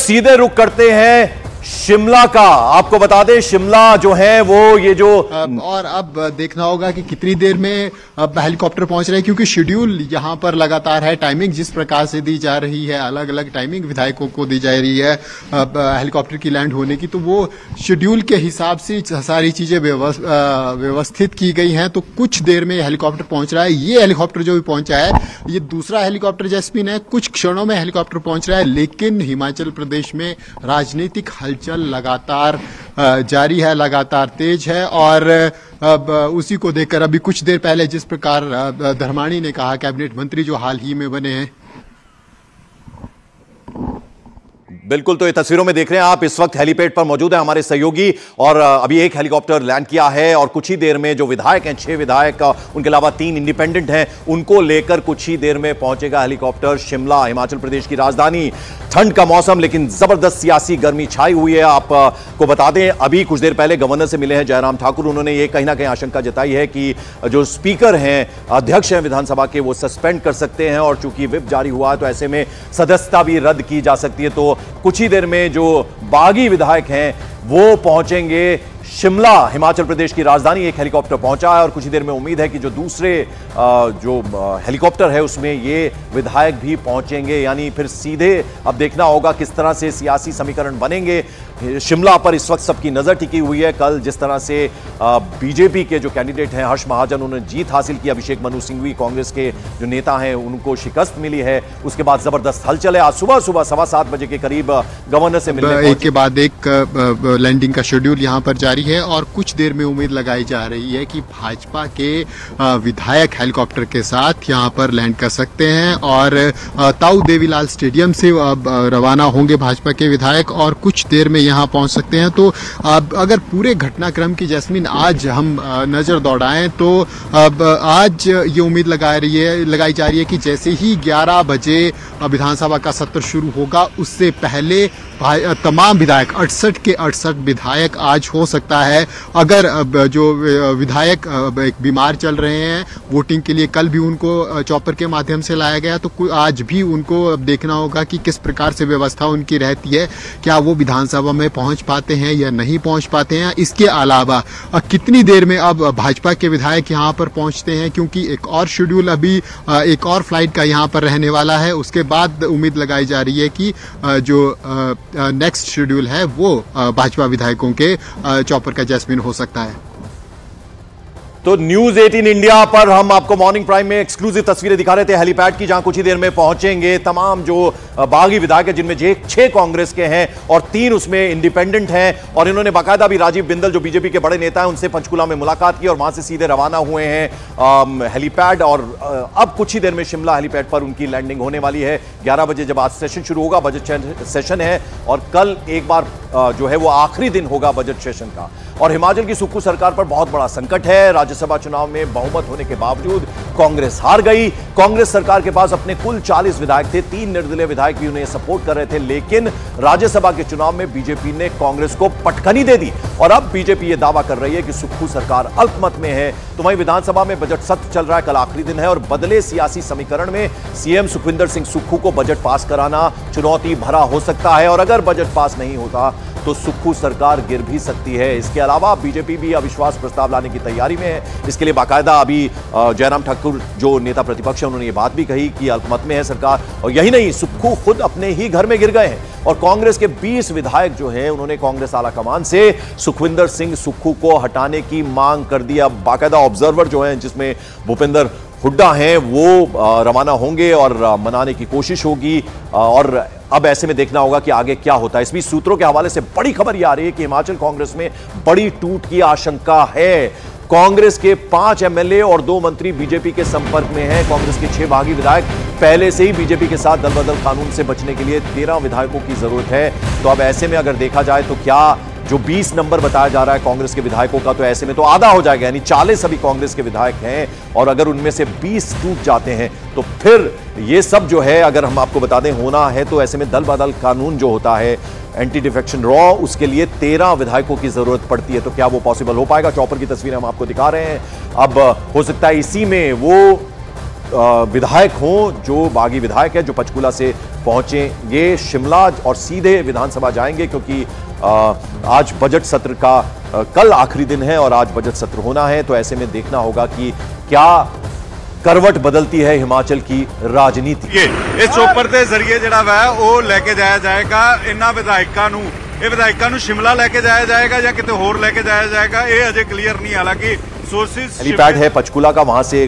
सीधे रुख करते हैं। शिमला का, आपको बता दें, शिमला जो है, वो ये जो और अब देखना होगा कि कितनी देर में अब हेलीकॉप्टर पहुँच रहे हैं, क्योंकि शेड्यूल यहाँ पर लगातार है टाइमिंग जिस प्रकार से दी जा रही है अलग अलग टाइमिंग विधायकों को दी जा रही है हेलीकॉप्टर की लैंड होने की तो वो शेड्यूल के हिसाब से सारी चीज़ें व्यवस्थित की गई हैं तो कुछ देर में हेलीकॉप्टर पहुँच रहा है। ये हेलीकॉप्टर जो भी पहुँचा है, ये दूसरा हेलीकॉप्टर जैस्मिन है, कुछ क्षणों में हेलीकॉप्टर पहुँच रहा है, लेकिन हिमाचल प्रदेश में राजनीतिक हलचल लगातार जारी है, लगातार तेज है और अब उसी को देखकर अभी कुछ देर पहले जिस प्रकार धर्माणी ने कहा, कैबिनेट मंत्री जो हाल ही में बने हैं बिल्कुल तो ये तस्वीरों में देख रहे हैं आप, इस वक्त हेलीपैड पर मौजूद है हमारे सहयोगी और अभी एक हेलीकॉप्टर लैंड किया है और कुछ ही देर में जो विधायक हैं, छह विधायक उनके अलावा तीन इंडिपेंडेंट हैं, उनको लेकर कुछ ही देर में पहुंचेगा हेलीकॉप्टर शिमला, हिमाचल प्रदेश की राजधानी। ठंड का मौसम, लेकिन ज़बरदस्त सियासी गर्मी छाई हुई है। आपको बता दें, अभी कुछ देर पहले गवर्नर से मिले हैं जयराम ठाकुर, उन्होंने ये कहीं ना कहीं आशंका जताई है कि जो स्पीकर हैं, अध्यक्ष हैं विधानसभा के, वो सस्पेंड कर सकते हैं और चूँकि विप जारी हुआ है तो ऐसे में सदस्यता भी रद्द की जा सकती है। तो कुछ ही देर में जो बागी विधायक हैं वो पहुँचेंगे शिमला हिमाचल प्रदेश की राजधानी एक हेलीकॉप्टर पहुँचा है और कुछ ही देर में उम्मीद है कि जो दूसरे जो हेलीकॉप्टर है उसमें ये विधायक भी पहुँचेंगे। यानी फिर सीधे अब देखना होगा किस तरह से सियासी समीकरण बनेंगे। शिमला पर इस वक्त सबकी नज़र टिकी हुई है। कल जिस तरह से बीजेपी के जो कैंडिडेट हैं हर्ष महाजन उन्होंने जीत हासिल की। अभिषेक मनु सिंघवी कांग्रेस के जो नेता हैं उनको शिकस्त मिली है। उसके बाद ज़बरदस्त हलचल है। आज सुबह सुबह सवा सात बजे के करीब गवर्नर से मिलने एक के बाद एक लैंडिंग का शेड्यूल यहाँ पर जारी है और कुछ देर में उम्मीद लगाई जा रही है कि भाजपा के विधायक हेलीकॉप्टर के साथ यहाँ पर लैंड कर सकते हैं और ताऊ देवीलाल स्टेडियम से रवाना होंगे भाजपा के विधायक और कुछ देर में यहाँ पहुँच सकते हैं। तो अगर पूरे घटनाक्रम की जैस्मिन आज हम नज़र दौड़ाएँ तो आज ये उम्मीद लगा रही है, लगाई जा रही है कि जैसे ही 11 बजे विधानसभा का सत्र शुरू होगा, उससे पहले तमाम विधायक, अड़सठ के अड़सठ विधायक आज हो सकता है। अगर जो विधायक एक बीमार चल रहे हैं वोटिंग के लिए कल भी उनको चॉपर के माध्यम से लाया गया तो आज भी उनको देखना होगा कि किस प्रकार से व्यवस्था उनकी रहती है क्या वो विधानसभा में पहुँच पाते हैं या नहीं पहुँच पाते हैं। इसके अलावा कितनी देर में अब भाजपा के विधायक यहाँ पर पहुँचते हैं क्योंकि एक और शेड्यूल अभी एक और फ़्लाइट का यहाँ पर रहने वाला है। उसके बाद उम्मीद लगाई जा रही है कि जो नेक्स्ट शेड्यूल है वो भाजपा विधायकों के अ, चौपर का जैस्मिन हो सकता है। तो न्यूज़ 18 इंडिया पर हम आपको मॉर्निंग प्राइम में एक्सक्लूसिव तस्वीरें दिखा रहे थे। हेलीपैड की जहाँ कुछ ही देर में पहुँचेंगे। तमाम जो बागी विधायक है, जिनमें छह कांग्रेस के हैं और तीन उसमें इंडिपेंडेंट हैं और इन्होंने बाकायदा भी राजीव बिंदल, जो बीजेपी के बड़े नेता हैं, उनसे पंचकुला में मुलाकात की और वहाँ से सीधे रवाना हुए हैं। हेलीपैड और अब कुछ ही देर में शिमला हेलीपैड पर उनकी लैंडिंग होने वाली है। ग्यारह बजे जब आज सेशन शुरू होगा, बजट सेशन है और कल एक बार जो है वो आखिरी दिन होगा बजट सेशन का। और हिमाचल की सुक्खू सरकार पर बहुत बड़ा संकट है। राज्यसभा चुनाव में बहुमत होने के बावजूद कांग्रेस हार गई। कांग्रेस सरकार के पास अपने कुल 40 विधायक थे। तीन निर्दलीय विधायक भी उन्हें सपोर्ट कर रहे थे, लेकिन राज्यसभा के चुनाव में बीजेपी ने कांग्रेस को पटखनी दे दी। और अब बीजेपी यह दावा कर रही है कि सुक्खू सरकार अल्पमत में है। तो वहीं विधानसभा में बजट सत्र चल रहा है, कल आखिरी दिन है और बदले सियासी समीकरण में सीएम सुखविंदर सिंह सुक्खू को बजट पास कराना चुनौती भरा हो सकता है। और अगर बजट पास नहीं होता तो सुक्खू सरकार गिर भी सकती है। इसके अलावा बीजेपी भी अविश्वास प्रस्ताव लाने की तैयारी में है। इसके लिए बाकायदा अभी जयराम ठाकुर, जो नेता प्रतिपक्ष है, उन्होंने ये बात भी कही कि अल्पमत में है सरकार। और यही नहीं, सुक्खू खुद अपने ही घर में गिर गए हैं। और कांग्रेस के 20 विधायक जो हैं, उन्होंने कांग्रेस आला कमान से सुखविंदर सिंह सुक्खू को हटाने की मांग कर दिया बाकायदा ऑब्जर्वर जो हैं, जिसमें भूपेंद्र हुड्डा हैं, वो रवाना होंगे और मनाने की कोशिश होगी। और अब ऐसे में देखना होगा कि आगे क्या होता है। इस बीच सूत्रों के हवाले से बड़ी खबर यह आ रही है कि हिमाचल कांग्रेस में बड़ी टूट की आशंका है। कांग्रेस के पाँच एमएलए और दो मंत्री बीजेपी के संपर्क में हैं। कांग्रेस के छह भागी विधायक पहले से ही बीजेपी के साथ दल बदल कानून से बचने के लिए तेरह विधायकों की ज़रूरत है। तो अब ऐसे में अगर देखा जाए तो क्या जो 20 नंबर बताया जा रहा है कांग्रेस के विधायकों का तो ऐसे में तो आधा हो जाएगा, यानी 40 अभी कांग्रेस के विधायक हैं, और अगर उनमें से 20 टूट जाते हैं तो फिर ये सब जो है, अगर हम आपको बता दें, होना है तो ऐसे में दल बदल कानून जो होता है एंटी डिफेक्शन रॉ उसके लिए तेरह विधायकों की ज़रूरत पड़ती है तो क्या वो पॉसिबल हो पाएगा? चौपर की तस्वीर हम आपको दिखा रहे हैं। अब, हो सकता है इसी में वो विधायक हों, जो बागी विधायक है, जो पंचकूला से पहुँचे ये शिमला और सीधे विधानसभा जाएँगे, क्योंकि आज बजट सत्र का कल आखिरी दिन है और आज बजट सत्र होना है तो ऐसे में देखना होगा कि क्या करवट बदलती है हिमाचल की राजनीति इस चोपर के जरिए जरा वह वो लेके जाया जाएगा इन्होंने विधायकों ਇਹ ਵਿਧਾਇਕਾਂ ਨੂੰ ਸ਼ਿਮਲਾ ਲੈ ਕੇ ਜਾਇਆ ਜਾਏਗਾ ਜਾਂ ਕਿਤੇ ਹੋਰ ਲੈ ਕੇ ਜਾਇਆ ਜਾਏਗਾ ਇਹ ਅਜੇ ਕਲੀਅਰ ਨਹੀਂ ਹਾਲਾਂਕਿ सोर्सेज हेलीपैड है पंचकूला का वहां से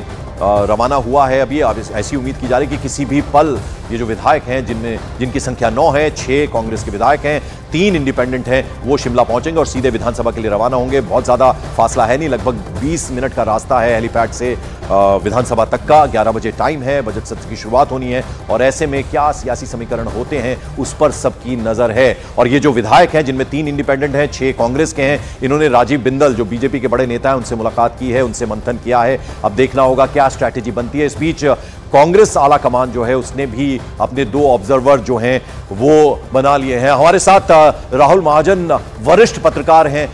रवाना हुआ है अभी अब ऐसी उम्मीद की जा रही है कि किसी भी पल ये जो विधायक हैं जिनमें जिनकी संख्या नौ है छह कांग्रेस के विधायक हैं तीन इंडिपेंडेंट हैं, वो शिमला पहुँचेंगे और सीधे विधानसभा के लिए रवाना होंगे। बहुत ज़्यादा फासला है नहीं, लगभग 20 मिनट का रास्ता है हेलीपैड से विधानसभा तक का। 11 बजे टाइम है, बजट सत्र की शुरुआत होनी है और ऐसे में क्या सियासी समीकरण होते हैं, उस पर सबकी नज़र है। और ये जो विधायक हैं, जिनमें तीन इंडिपेंडेंट हैं, छह कांग्रेस के हैं, इन्होंने राजीव बिंदल, जो बीजेपी के बड़े नेता हैं, उनसे मुलाकात की है, उनसे मंथन किया है। अब देखना होगा क्या स्ट्रैटेजी बनती है इस बीच। कांग्रेस आला कमान जो है, उसने भी अपने दो ऑब्जर्वर जो हैं, वो बना लिए हैं। हमारे साथ राहुल महाजन वरिष्ठ पत्रकार हैं।